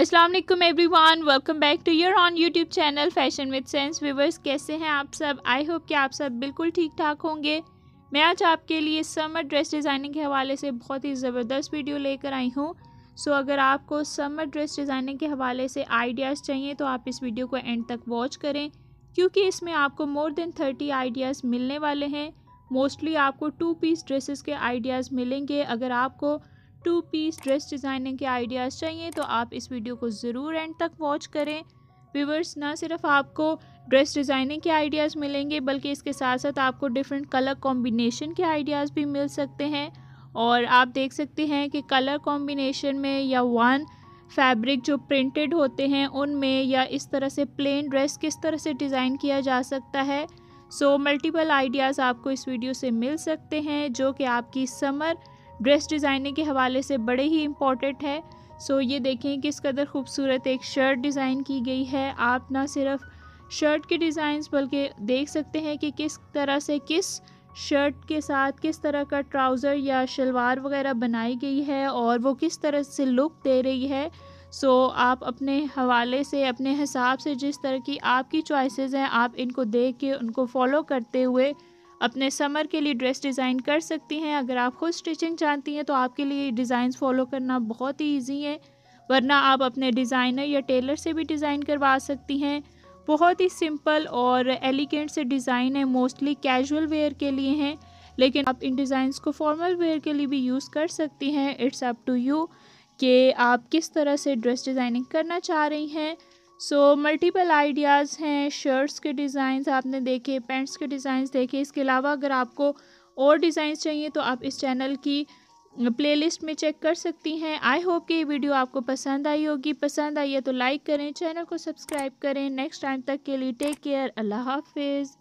अस्सलाम वालेकुम everyone welcome back to your own YouTube channel fashion with sense viewers कैसे हैं आप सब? आई होप कि आप सब बिल्कुल ठीक ठाक होंगे। मैं आज आपके लिए समर ड्रेस डिज़ाइनिंग के हवाले से बहुत ही ज़बरदस्त वीडियो लेकर आई हूँ। सो अगर आपको समर ड्रेस डिज़ाइनिंग के हवाले से आइडियाज़ चाहिए तो आप इस वीडियो को एंड तक वॉच करें, क्योंकि इसमें आपको मोर देन थर्टी आइडियाज़ मिलने वाले हैं। मोस्टली आपको टू पीस ड्रेसेस के आइडियाज़ मिलेंगे। अगर आपको टू पीस ड्रेस डिज़ाइनिंग के आइडियाज़ चाहिए तो आप इस वीडियो को ज़रूर एंड तक वॉच करें। व्यूवर्स ना सिर्फ़ आपको ड्रेस डिज़ाइनिंग के आइडियाज़ मिलेंगे, बल्कि इसके साथ साथ आपको डिफरेंट कलर कॉम्बिनेशन के आइडियाज़ भी मिल सकते हैं। और आप देख सकते हैं कि कलर कॉम्बिनेशन में या वन फैब्रिक जो प्रिंटेड होते हैं, उनमें या इस तरह से प्लेन ड्रेस किस तरह से डिज़ाइन किया जा सकता है। सो मल्टीपल आइडियाज़ आपको इस वीडियो से मिल सकते हैं, जो कि आपकी समर ड्रेस डिज़ाइनिंग के हवाले से बड़े ही इंपॉर्टेंट है। सो ये देखें किस कदर खूबसूरत एक शर्ट डिज़ाइन की गई है। आप ना सिर्फ़ शर्ट के डिज़ाइंस बल्कि देख सकते हैं कि किस तरह से किस शर्ट के साथ किस तरह का ट्राउज़र या शलवार वगैरह बनाई गई है और वो किस तरह से लुक दे रही है। सो so, आप अपने हवाले से अपने हिसाब से जिस तरह की आपकी चॉइसेस हैं आप इनको देख के उनको फॉलो करते हुए अपने समर के लिए ड्रेस डिज़ाइन कर सकती हैं। अगर आप खुद स्टिचिंग जानती हैं तो आपके लिए डिज़ाइन फॉलो करना बहुत ही ईजी है। वरना आप अपने डिज़ाइनर या टेलर से भी डिज़ाइन करवा सकती हैं। बहुत ही सिंपल और एलिगेंट से डिज़ाइन है। मोस्टली कैजुअल वेयर के लिए हैं। लेकिन आप इन डिज़ाइंस को फॉर्मल वेयर के लिए भी यूज़ कर सकती हैं। इट्स अप टू यू कि आप किस तरह से ड्रेस डिज़ाइनिंग करना चाह रही हैं। सो मल्टीपल आइडियाज़ हैं शर्ट्स के डिज़ाइंस आपने देखे पैंट्स के डिज़ाइंस देखे। इसके अलावा अगर आपको और डिज़ाइंस चाहिए तो आप इस चैनल की प्लेलिस्ट में चेक कर सकती हैं। आई होप कि ये वीडियो आपको पसंद आई होगी। पसंद आई है तो लाइक करें चैनल को सब्सक्राइब करें। नेक्स्ट टाइम तक के लिए टेक केयर अल्लाह हाफिज़।